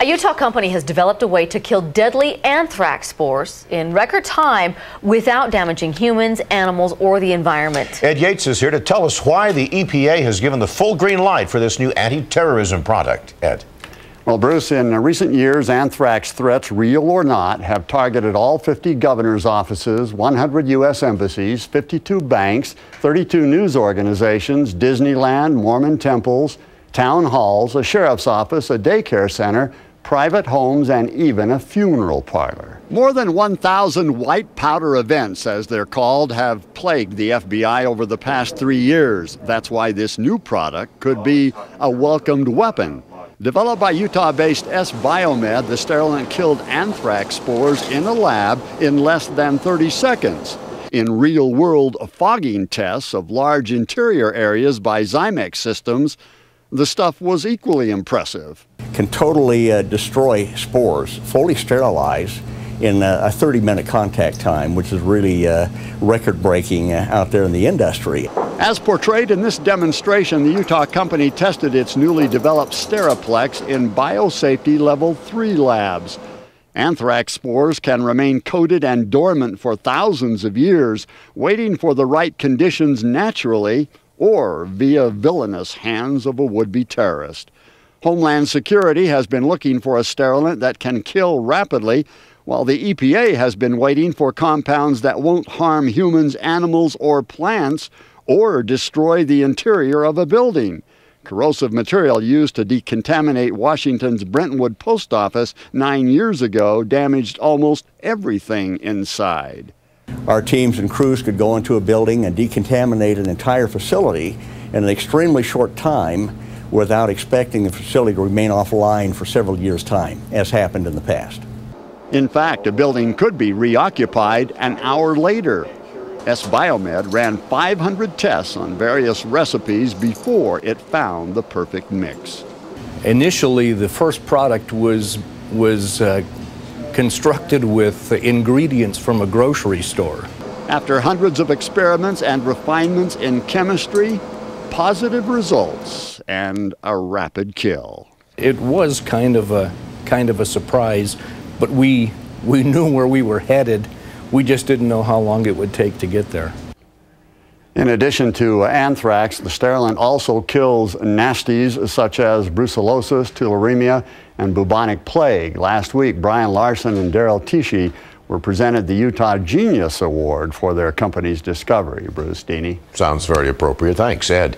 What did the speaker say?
A Utah company has developed a way to kill deadly anthrax spores in record time without damaging humans, animals, or the environment. Ed Yates is here to tell us why the EPA has given the full green light for this new anti-terrorism product. Ed. Well, Bruce, in recent years, anthrax threats, real or not, have targeted all 50 governor's offices, 100 U.S. embassies, 52 banks, 32 news organizations, Disneyland, Mormon temples, town halls, a sheriff's office, a daycare center, private homes, and even a funeral parlor. More than 1,000 white powder events, as they're called, have plagued the FBI over the past three years. That's why this new product could be a welcomed weapon. Developed by Utah based sBioMed, the sterilant killed anthrax spores in a lab in less than 30 seconds. In real world fogging tests of large interior areas by Zymex systems, the stuff was equally impressive. Can totally uh, destroy spores, fully sterilize in a 30 minute contact time, which is really uh, record breaking uh, out there in the industry. As portrayed in this demonstration, the Utah company tested its newly developed Steriplex in biosafety level 3 labs. Anthrax spores can remain coated and dormant for thousands of years, waiting for the right conditions naturally or via villainous hands of a would be terrorist. Homeland Security has been looking for a sterilant that can kill rapidly, while the EPA has been waiting for compounds that won't harm humans, animals, or plants or destroy the interior of a building. Corrosive material used to decontaminate Washington's Brentwood post office nine years ago damaged almost everything inside. Our teams and crews could go into a building and decontaminate an entire facility in an extremely short time without expecting the facility to remain offline for several years' time, as happened in the past. In fact, a building could be reoccupied an hour later. sBioMed ran 500 tests on various recipes before it found the perfect mix. Initially, the first product was was uh, constructed with ingredients from a grocery store. After hundreds of experiments and refinements in chemistry, positive results and a rapid kill. It was kind of a kind of a surprise, but we we knew where we were headed. We just didn't know how long it would take to get there. In addition to uh, anthrax, the sterilant also kills nasties such as brucellosis, tularemia, and bubonic plague. Last week, Brian Larson and Daryl Tichy were presented the Utah Genius Award for their company's discovery. Bruce Deeney. Sounds very appropriate. Thanks, Ed.